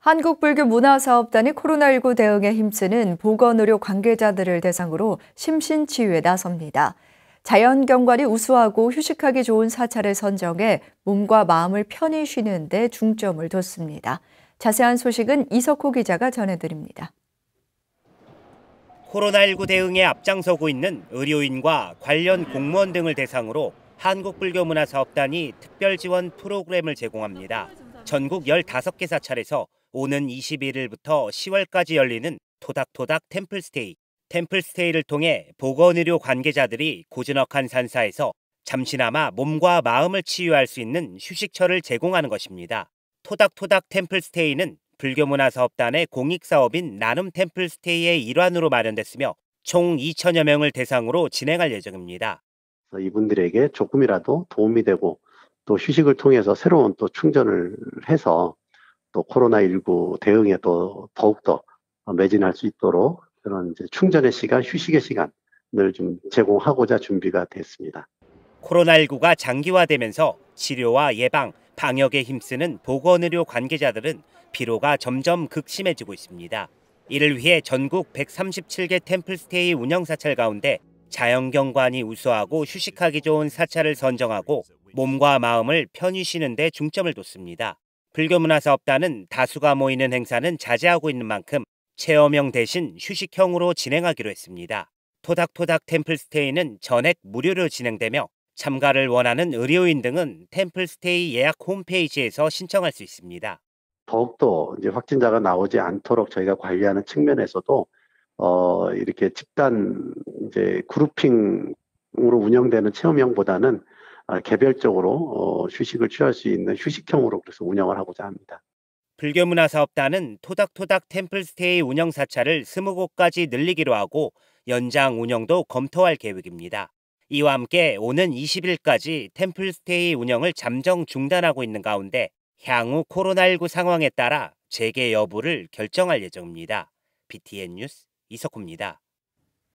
한국불교문화사업단이 코로나19 대응에 힘쓰는 보건의료 관계자들을 대상으로 심신치유에 나섭니다. 자연경관이 우수하고 휴식하기 좋은 사찰을 선정해 몸과 마음을 편히 쉬는 데 중점을 뒀습니다. 자세한 소식은 이석호 기자가 전해드립니다. 코로나19 대응에 앞장서고 있는 의료인과 관련 공무원 등을 대상으로 한국불교문화사업단이 특별 지원 프로그램을 제공합니다. 전국 15개 사찰에서 오는 21일부터 10월까지 열리는 토닥토닥 템플스테이. 템플스테이를 통해 보건의료 관계자들이 고즈넉한 산사에서 잠시나마 몸과 마음을 치유할 수 있는 휴식처를 제공하는 것입니다. 토닥토닥 템플스테이는 불교문화사업단의 공익사업인 나눔 템플스테이의 일환으로 마련됐으며 총 2천여 명을 대상으로 진행할 예정입니다. 이분들에게 조금이라도 도움이 되고 또 휴식을 통해서 새로운 또 충전을 해서 또 코로나19 대응에 또 더욱더 매진할 수 있도록 그런 이제 충전의 시간, 휴식의 시간을 좀 제공하고자 준비가 됐습니다. 코로나19가 장기화되면서 치료와 예방, 방역에 힘쓰는 보건의료 관계자들은 피로가 점점 극심해지고 있습니다. 이를 위해 전국 137개 템플스테이 운영 사찰 가운데 자연경관이 우수하고 휴식하기 좋은 사찰을 선정하고 몸과 마음을 편히 쉬는 데 중점을 뒀습니다. 불교문화 사업단은 다수가 모이는 행사는 자제하고 있는 만큼 체험형 대신 휴식형으로 진행하기로 했습니다. 토닥토닥 템플스테이는 전액 무료로 진행되며 참가를 원하는 의료인 등은 템플스테이 예약 홈페이지에서 신청할 수 있습니다. 더욱더 이제 확진자가 나오지 않도록 저희가 관리하는 측면에서도 어, 이렇게 집단 이제 그룹핑으로 운영되는 체험형보다는 아, 개별적으로 어, 휴식을 취할 수 있는 휴식형으로 그래서 운영을 하고자 합니다. 불교문화사업단은 토닥토닥 템플스테이 운영 사찰을 20곳까지 늘리기로 하고 연장 운영도 검토할 계획입니다. 이와 함께 오는 20일까지 템플스테이 운영을 잠정 중단하고 있는 가운데 향후 코로나19 상황에 따라 재개 여부를 결정할 예정입니다. BTN 뉴스 이석호입니다.